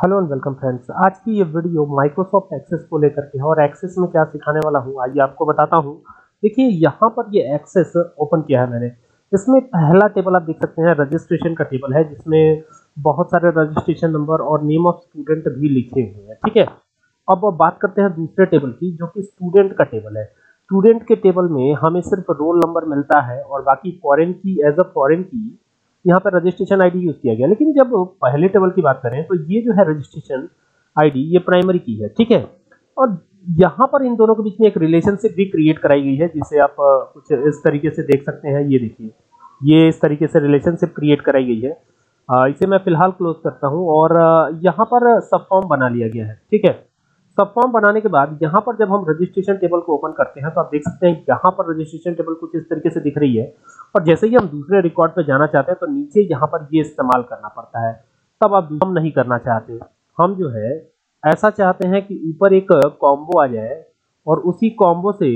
Hello and welcome friends. आज की ये वीडियो माइक्रोसॉफ्ट एक्सेस को लेकर के है और एक्सेस में क्या सिखाने वाला हूँ, आइए आपको बताता हूँ। देखिए, यहाँ पर ये एक्सेस ओपन किया है मैंने। इसमें पहला टेबल आप देख सकते हैं, रजिस्ट्रेशन का टेबल है, जिसमें बहुत सारे रजिस्ट्रेशन नंबर और नेम ऑफ़ स्टूडेंट भी लिखे हुए हैं, ठीक है? अब बात करते हैं दूसरे टेबल की, जो कि स्टूडेंट का टेबल है। स्टूडेंट के टेबल में हमें सिर्फ़ रोल नंबर मिलता है और बाकी फॉरेन की, एज अ फॉरेन की यहाँ पर रजिस्ट्रेशन आईडी यूज़ किया गया। लेकिन जब पहले टेबल की बात करें तो ये जो है रजिस्ट्रेशन आईडी ये प्राइमरी की है, ठीक है? और यहाँ पर इन दोनों के बीच में एक रिलेशनशिप भी क्रिएट कराई गई है, जिसे आप कुछ इस तरीके से देख सकते हैं। ये देखिए, ये इस तरीके से रिलेशनशिप क्रिएट कराई गई है। इसे मैं फ़िलहाल क्लोज करता हूँ और यहाँ पर सब फॉर्म बना लिया गया है, ठीक है? सब फॉर्म बनाने के बाद यहाँ पर जब हम रजिस्ट्रेशन टेबल को ओपन करते हैं तो आप देख सकते हैं यहाँ पर रजिस्ट्रेशन टेबल कुछ इस तरीके से दिख रही है। और जैसे ही हम दूसरे रिकॉर्ड पर जाना चाहते हैं तो नीचे यहाँ पर ये इस्तेमाल करना पड़ता है। तब आप हम नहीं करना चाहते। हम जो है, ऐसा चाहते हैं कि ऊपर एक कॉम्बो आ जाए और उसी कॉम्बो से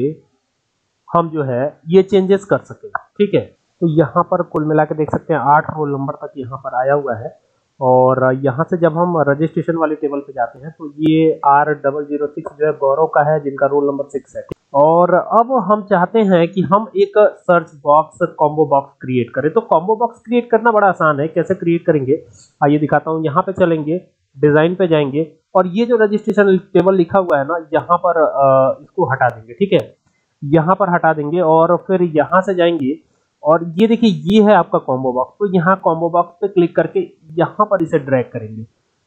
हम जो है, ये चेंजेस कर सकें। ठीक है? तो यहाँ पर कुल मिला के देख सकते हैं, आठ रोल नंबर तक यहाँ पर आया हुआ है। और यहाँ से जब हम रजिस्ट्रेशन वाले टेबल पे जाते हैं तो ये आर डबल ज़ीरो सिक्स जो है, गौरव का है, जिनका रोल नंबर सिक्स है। और अब हम चाहते हैं कि हम एक search box combo box create करें। तो कॉम्बो बॉक्स क्रिएट करना बड़ा आसान है। कैसे क्रिएट करेंगे? आइए दिखाता हूँ। यहाँ पे चलेंगे डिज़ाइन पे जाएँगे और ये जो रजिस्ट्रेशन टेबल लिखा हुआ है ना, यहाँ पर इसको हटा देंगे, ठीक है? यहाँ पर हटा देंगे और फिर यहाँ से जाएँगे और ये देखिए, ये है आपका कॉम्बो बॉक्स तो यहाँ कॉम्बो बॉक्स पे क्लिक करके यहाँ पर इसे ड्रैग करेंगे।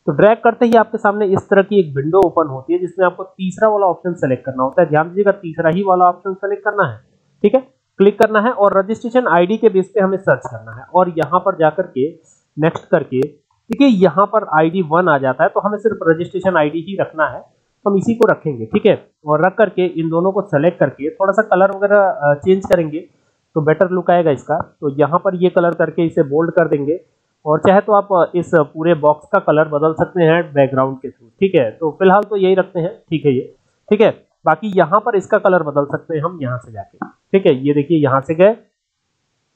तो ड्रैग करते ही आपके सामने इस तरह की एक विंडो ओपन होती है, जिसमें आपको तीसरा वाला ऑप्शन सेलेक्ट करना होता है। ध्यान दीजिएगा, तीसरा ही वाला ऑप्शन सेलेक्ट करना है, ठीक है? क्लिक करना है और रजिस्ट्रेशन आईडी के बेस पे हमें सर्च करना है। और यहाँ पर जाकर के नेक्स्ट करके ठीक है यहाँ पर आईडी वन आ जाता है तो हमें सिर्फ़ रजिस्ट्रेशन आईडी ही रखना है। हम इसी को रखेंगे, ठीक है? और रख करके इन दोनों को सेलेक्ट करके थोड़ा सा कलर वगैरह चेंज करेंगे तो बेटर लुक आएगा इसका। तो यहाँ पर ये कलर करके इसे बोल्ड कर देंगे। और चाहे तो आप इस पूरे बॉक्स का कलर बदल सकते हैं बैकग्राउंड के थ्रू ठीक है? तो फ़िलहाल तो यही रखते हैं, ठीक है ये? ठीक है? बाकी यहाँ पर इसका कलर बदल सकते हैं हम यहाँ से जाके, ठीक है? ये देखिए यहाँ से गए,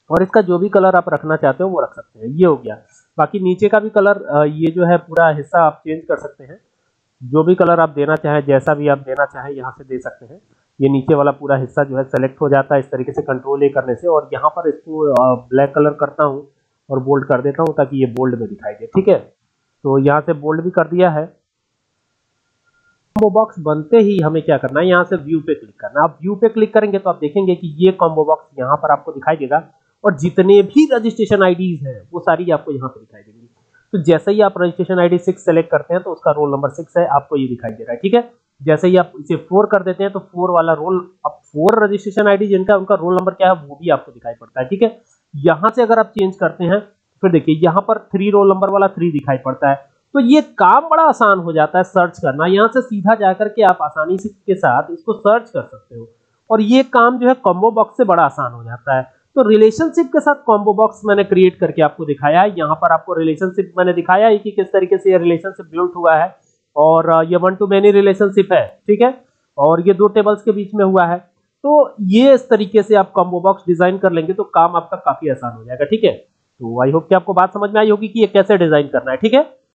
और इसका जो भी कलर आप रखना चाहते हो वो रख सकते हैं, ये हो गया। बाकी नीचे का भी कलर ये जो है पूरा हिस्सा आप चेंज कर सकते हैं। जो भी कलर आप देना चाहें, जैसा भी आप देना चाहें, यहाँ से दे सकते हैं। ये नीचे वाला पूरा हिस्सा जो है सेलेक्ट हो जाता है इस तरीके से कंट्रोल ए करने से, और यहाँ पर इसको ब्लैक कलर करता हूँ। और बोल्ड कर देता हूँ ताकि ये बोल्ड में दिखाई दे। ठीक है? तो यहाँ से बोल्ड भी कर दिया है। कॉम्बो बॉक्स बनते ही हमें क्या करना है? यहाँ से व्यू पे क्लिक करना आप व्यू पे क्लिक करेंगे तो आप देखेंगे कि ये कॉम्बो बॉक्स यहाँ पर आपको दिखाई देगा और जितने भी रजिस्ट्रेशन आईडीज हैं, वो सारी आपको यहाँ पर दिखाई देंगी। तो जैसे ही आप रजिस्ट्रेशन आईडी सिक्स सेलेक्ट करते हैं तो उसका रोल नंबर सिक्स है, आपको ये दिखाई दे रहा है। ठीक है? जैसे ही आप इसे फोर कर देते हैं तो फोर वाला रोल अब फोर रजिस्ट्रेशन आईडी जिनका, उनका रोल नंबर क्या है, वो भी आपको दिखाई पड़ता है। ठीक है? यहाँ से अगर आप चेंज करते हैं, फिर देखिए, यहाँ पर थ्री रोल नंबर वाला थ्री दिखाई पड़ता है। तो ये काम बड़ा आसान हो जाता है सर्च करना। यहाँ से सीधा जाकर के आप आसानी से के साथ इसको सर्च कर सकते हो। और ये काम जो है कॉम्बो बॉक्स से बड़ा आसान हो जाता है। तो रिलेशनशिप के साथ कॉम्बो बॉक्स मैंने क्रिएट करके आपको दिखाया है। यहाँ पर आपको रिलेशनशिप मैंने दिखाया है कि किस तरीके से ये रिलेशनशिप बिल्ड हुआ है। और ये वन टू मैनी रिलेशनशिप है, ठीक है? और ये दो टेबल्स के बीच में हुआ है। तो ये इस तरीके से आप कॉम्बो बॉक्स डिज़ाइन कर लेंगे तो काम आपका काफ़ी आसान हो जाएगा, ठीक है? तो आई होप कि आपको बात समझ में आई होगी कि ये कैसे डिज़ाइन करना है, ठीक है?